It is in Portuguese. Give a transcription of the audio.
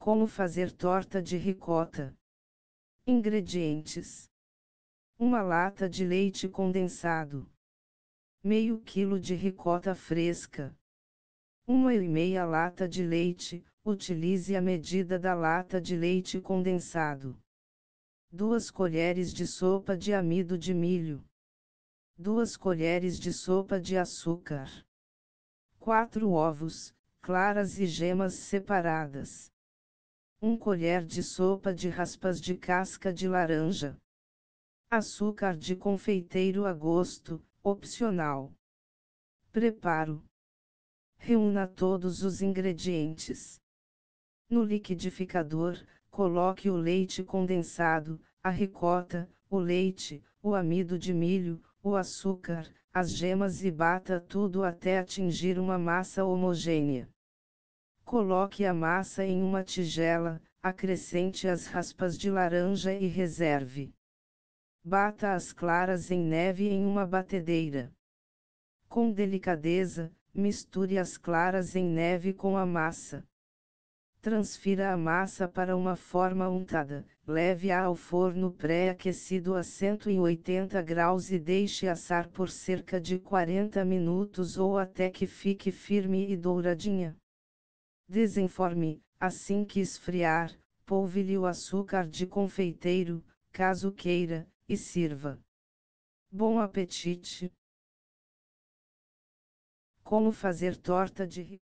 Como fazer torta de ricota? Ingredientes: uma lata de leite condensado, meio quilo de ricota fresca, uma e meia lata de leite. Utilize a medida da lata de leite condensado. 2 colheres de sopa de amido de milho. 2 colheres de sopa de açúcar. 4 ovos, claras e gemas separadas. 1 colher de sopa de raspas de casca de laranja. Açúcar de confeiteiro a gosto, opcional. Preparo. Reúna todos os ingredientes. No liquidificador, coloque o leite condensado, a ricota, o leite, o amido de milho, o açúcar, as gemas e bata tudo até atingir uma massa homogênea. Coloque a massa em uma tigela, acrescente as raspas de laranja e reserve. Bata as claras em neve em uma batedeira. Com delicadeza, misture as claras em neve com a massa. Transfira a massa para uma forma untada, leve-a ao forno pré-aquecido a 180 graus e deixe assar por cerca de 40 minutos ou até que fique firme e douradinha. Desenforme, assim que esfriar, polvilhe o açúcar de confeiteiro, caso queira, e sirva. Bom apetite! Como fazer torta de